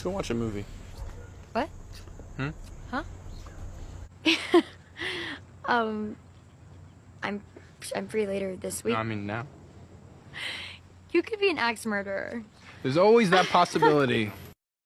Let's go watch a movie. What? Hmm? Huh? um, I'm I'm free later this week. No, I mean now. you could be an axe murderer. There's always that possibility.